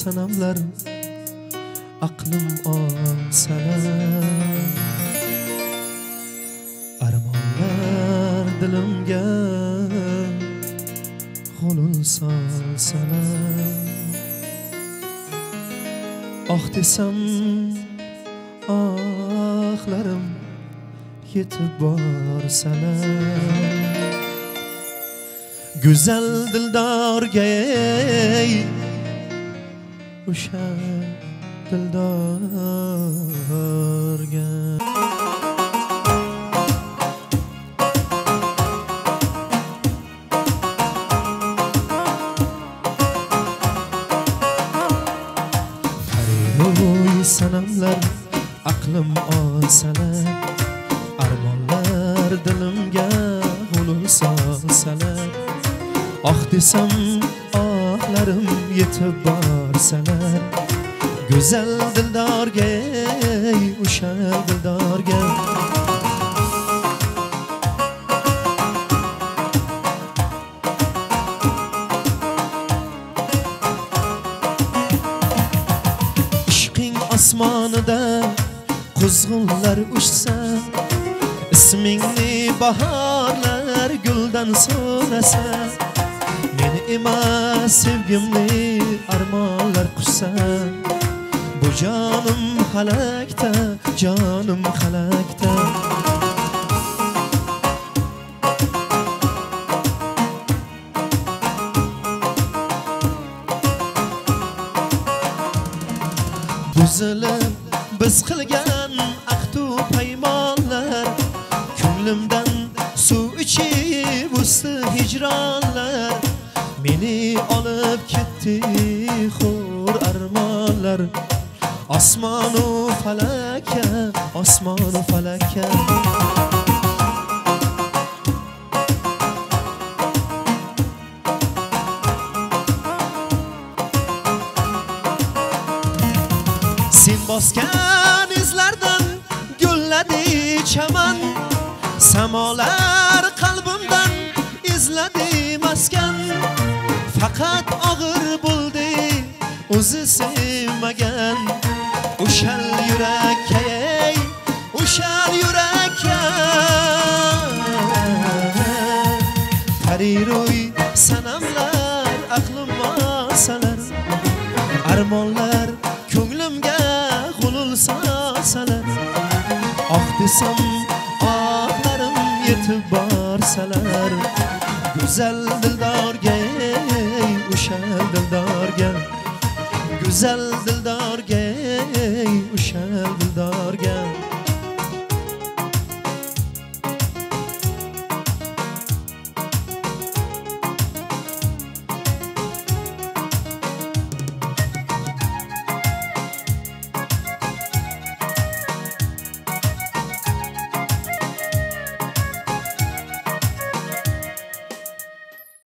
sanamlar aqlim olsalar armonlar dilimga g'ulul solsalar oh desam ohlarim yetib borsalar go'zal dildorga ey o'sha dildorga sanamlar aqlim olsalar armonlar dilimga g'ulul solsalar oh desam ohlarim yetib borsalar go'zal dildorga ey o'sha dildorga ishqing osmonida quzg'unlar uchsa ismingni bahorlar guldan so'rasa meni emas sevgimni armonlar quchsa bu jonim halakda jonim halakda buzilib biz qilgan ahdu paymonlar ko'nglimdan suv ichib o'sdi hijronlar meni olib ketdi xo'r armonlar. Osmonu falakka osmonu falakka sen bosgan izlardan gulladi chaman. Samolar qalbimdan izladi maskan. Faqat og'ir bo'ldi o'zi sevmagan. O'shal yurakka ey o'shal yurakka pariro'y sanamlar aqlim olsalar armonlar ko'nglimga g'ulul solsalar oh ah desam ohlarim yetib borsalar go'zal dildorga ey o'sha dildorga